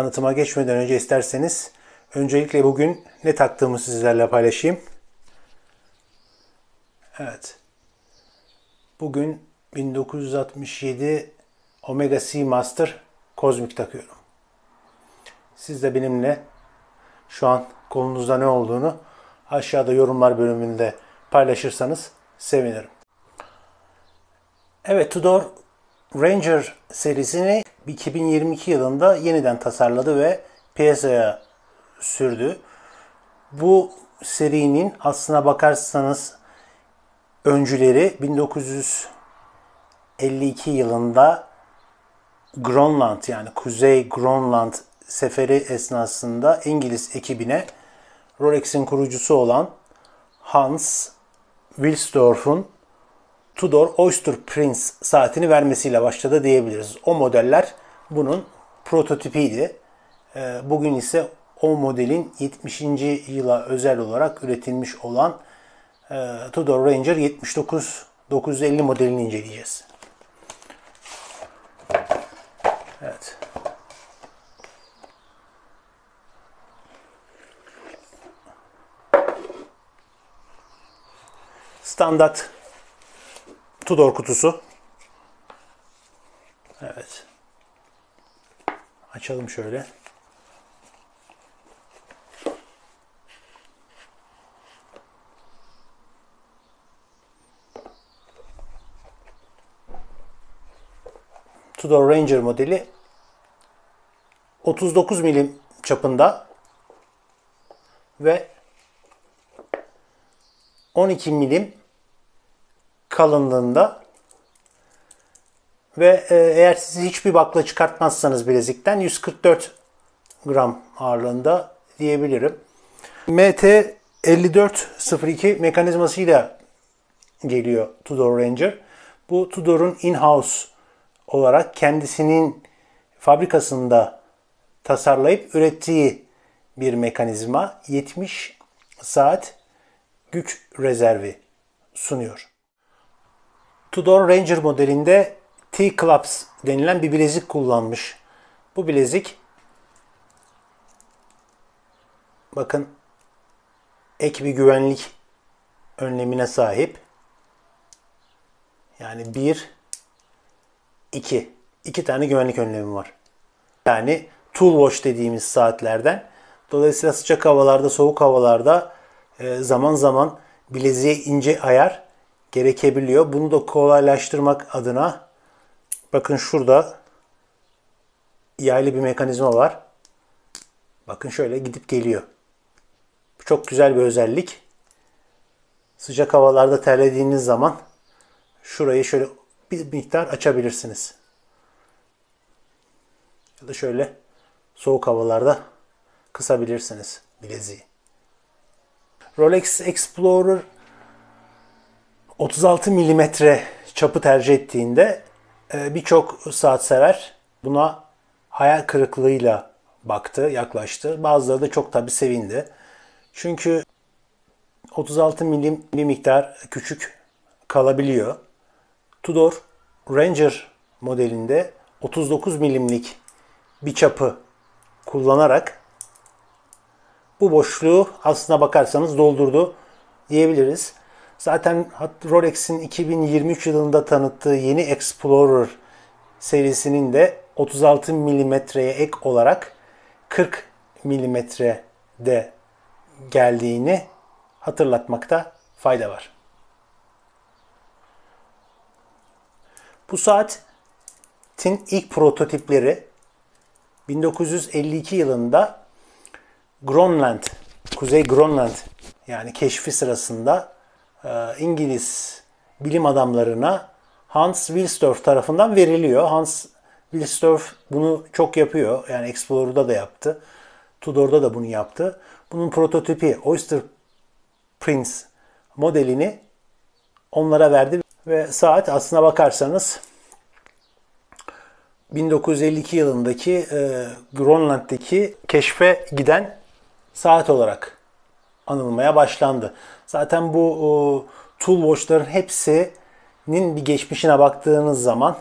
tanıtıma geçmeden önce isterseniz öncelikle bugün ne taktığımı sizlerle paylaşayım. Evet. Bugün 1967 Omega C Master Cosmic takıyorum. Siz de benimle şu an kolunuzda ne olduğunu aşağıda yorumlar bölümünde paylaşırsanız sevinirim. Evet Tudor Ranger serisini 2022 yılında yeniden tasarladı ve piyasaya sürdü. Bu serinin aslına bakarsanız öncüleri 1952 yılında Grönland yani Kuzey Grönland seferi esnasında İngiliz ekibine Rolex'in kurucusu olan Hans Wilsdorf'un Tudor Oyster Prince saatini vermesiyle başladı diyebiliriz. O modeller bunun prototipiydi. Ee, bugün ise o modelin 70. yıla özel olarak üretilmiş olan e, Tudor Ranger 79 950 modelini inceleyeceğiz. Evet. Standart Tudor kutusu. Evet. Açalım şöyle. Tudor Ranger modeli 39 milim çapında ve 12 milim kalınlığında ve e, eğer siz hiçbir bakla çıkartmazsanız bilezikten 144 gram ağırlığında diyebilirim. MT 5402 mekanizmasıyla geliyor Tudor Ranger. Bu Tudor'un in-house olarak kendisinin fabrikasında tasarlayıp ürettiği bir mekanizma 70 saat güç rezervi sunuyor. Tudor Ranger modelinde T-Clubs denilen bir bilezik kullanmış. Bu bilezik bakın ek bir güvenlik önlemine sahip. Yani bir, iki. iki tane güvenlik önlemi var. Yani tool watch dediğimiz saatlerden. Dolayısıyla sıcak havalarda, soğuk havalarda e, zaman zaman bileziğe ince ayar gerekebiliyor. Bunu da kolaylaştırmak adına bakın şurada yaylı bir mekanizma var. Bakın şöyle gidip geliyor. Çok güzel bir özellik. Sıcak havalarda terlediğiniz zaman şurayı şöyle bir miktar açabilirsiniz. Ya da şöyle soğuk havalarda kısabilirsiniz bileziği. Rolex Explorer 36 mm çapı tercih ettiğinde e, birçok saat sever buna hayal kırıklığıyla baktı, yaklaştı. Bazıları da çok tabi sevindi. Çünkü 36 milim bir miktar küçük kalabiliyor. Tudor Ranger modelinde 39 milimlik bir çapı kullanarak bu boşluğu aslına bakarsanız doldurdu diyebiliriz. Zaten Rolex'in 2023 yılında tanıttığı yeni Explorer serisinin de 36 milimetreye ek olarak 40 milimetrede geldiğini hatırlatmakta fayda var. Bu saatin ilk prototipleri 1952 yılında Grönland, Kuzey Grönland yani keşfi sırasında İngiliz bilim adamlarına Hans Wilsdorf tarafından veriliyor. Hans Wilsdorf bunu çok yapıyor. Yani Explorer'da da yaptı. Tudor'da da bunu yaptı. Bunun prototipi Oyster Prince modelini onlara verdi ve saat aslına bakarsanız 1952 yılındaki e, Grönland'daki keşfe giden saat olarak anılmaya başlandı. Zaten bu o, tool watch'ların hepsinin bir geçmişine baktığınız zaman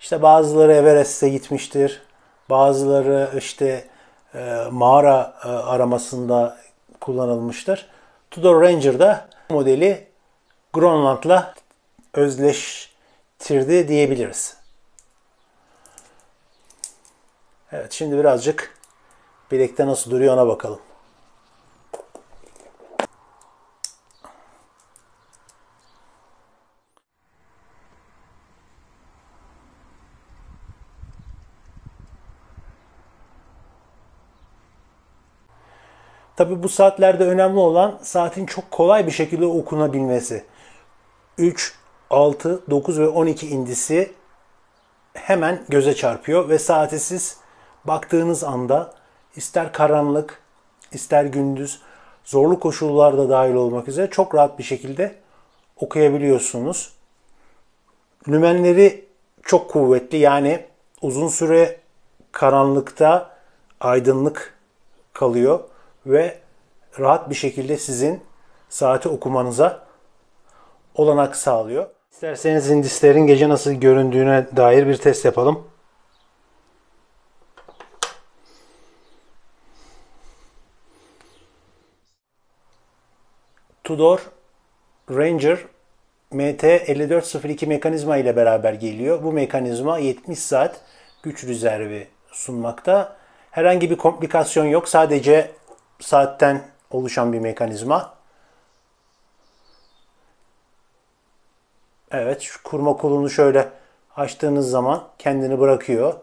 işte bazıları Everest'e gitmiştir. Bazıları işte e, mağara e, aramasında kullanılmıştır. Tudor Ranger'da modeli Grönland'la özleştirdi diyebiliriz. Evet şimdi birazcık bilekte nasıl duruyor ona bakalım. Tabi bu saatlerde önemli olan saatin çok kolay bir şekilde okunabilmesi. 3, 6, 9 ve 12 indisi hemen göze çarpıyor ve saati siz baktığınız anda ister karanlık, ister gündüz, zorlu koşullarda dahil olmak üzere çok rahat bir şekilde okuyabiliyorsunuz. Lümenleri çok kuvvetli yani uzun süre karanlıkta aydınlık kalıyor ve rahat bir şekilde sizin saati okumanıza olanak sağlıyor. İsterseniz indislerin gece nasıl göründüğüne dair bir test yapalım. Tudor Ranger MT5402 mekanizma ile beraber geliyor. Bu mekanizma 70 saat güç rezervi sunmakta. Herhangi bir komplikasyon yok. Sadece saatten oluşan bir mekanizma. Evet, şu kurma kolunu şöyle açtığınız zaman kendini bırakıyor.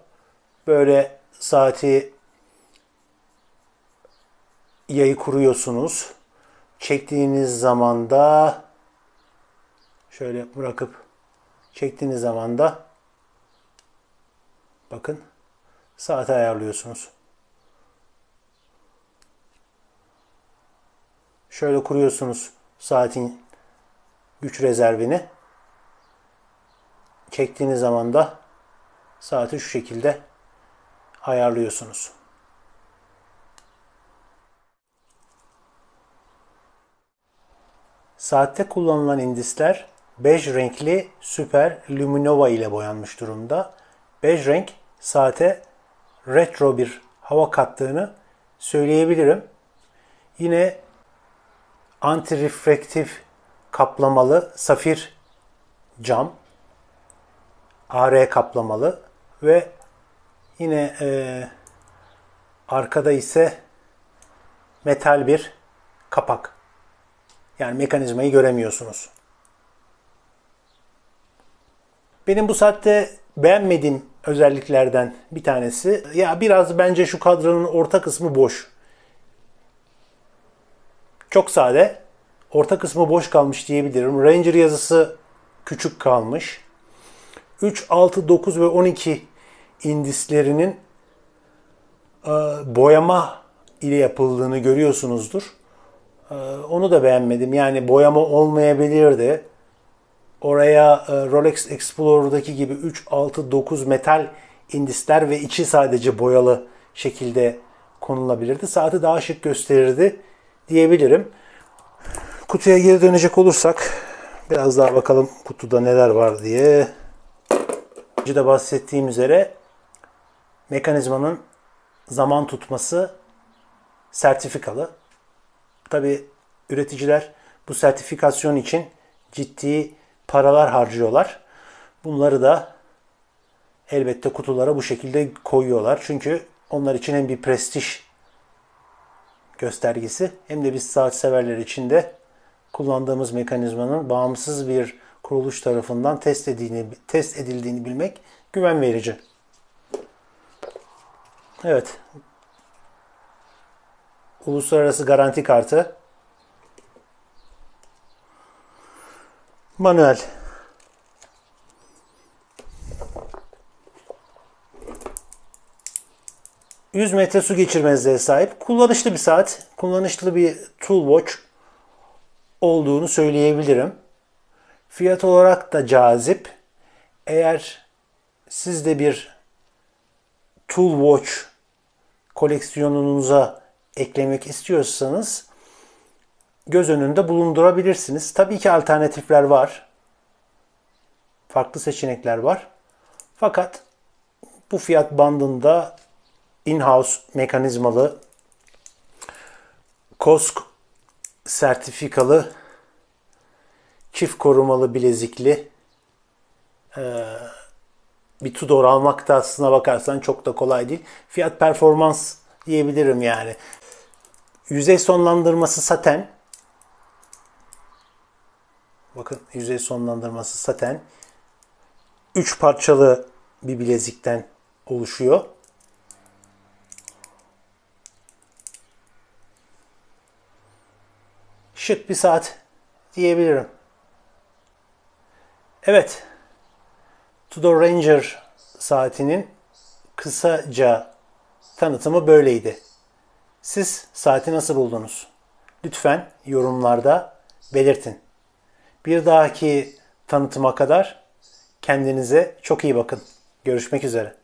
Böyle saati yayı kuruyorsunuz. Çektiğiniz zaman da şöyle bırakıp çektiğiniz zaman da bakın saati ayarlıyorsunuz. Şöyle kuruyorsunuz saatin güç rezervini. Çektiğiniz zaman da saati şu şekilde ayarlıyorsunuz. Saatte kullanılan indisler bej renkli Super Luminova ile boyanmış durumda. Bej renk saate retro bir hava kattığını söyleyebilirim. Yine anti-reflektif kaplamalı safir cam AR kaplamalı ve yine e, arkada ise metal bir kapak. Yani mekanizmayı göremiyorsunuz. Benim bu saatte beğenmediğim özelliklerden bir tanesi ya biraz bence şu kadranın orta kısmı boş. Çok sade. Orta kısmı boş kalmış diyebilirim. Ranger yazısı küçük kalmış. 3, 6, 9 ve 12 indislerinin e, boyama ile yapıldığını görüyorsunuzdur. E, onu da beğenmedim. Yani boyama olmayabilirdi. Oraya e, Rolex Explorer'daki gibi 3, 6, 9 metal indisler ve içi sadece boyalı şekilde konulabilirdi. Saati daha şık gösterirdi diyebilirim. Kutuya geri dönecek olursak biraz daha bakalım kutuda neler var diye. Önce de bahsettiğim üzere mekanizmanın zaman tutması sertifikalı. Tabi üreticiler bu sertifikasyon için ciddi paralar harcıyorlar. Bunları da elbette kutulara bu şekilde koyuyorlar. Çünkü onlar için hem bir prestij göstergesi hem de biz saat severler için de kullandığımız mekanizmanın bağımsız bir kuruluş tarafından test edildiğini, test edildiğini bilmek güven verici. Evet. Uluslararası garanti kartı. Manuel. ...100 metre su geçirmezliğe sahip. Kullanışlı bir saat. Kullanışlı bir tool watch olduğunu söyleyebilirim. Fiyat olarak da cazip. Eğer siz de bir Tool Watch koleksiyonunuza eklemek istiyorsanız göz önünde bulundurabilirsiniz. Tabii ki alternatifler var. Farklı seçenekler var. Fakat bu fiyat bandında in-house mekanizmalı KOSK sertifikalı çift korumalı bilezikli e, bir Tudor almak da aslına bakarsan çok da kolay değil. Fiyat performans diyebilirim yani. Yüzey sonlandırması saten. Bakın yüzey sonlandırması saten. 3 parçalı bir bilezikten oluşuyor. Şık bir saat diyebilirim. Evet. Tudor Ranger saatinin kısaca tanıtımı böyleydi. Siz saati nasıl buldunuz? Lütfen yorumlarda belirtin. Bir dahaki tanıtıma kadar kendinize çok iyi bakın. Görüşmek üzere.